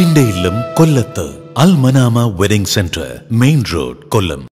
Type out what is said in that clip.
നാട്ടിന്റെ ഇല്ലം കൊല്ലത്ത് Al Manama wedding centre main road Kollam.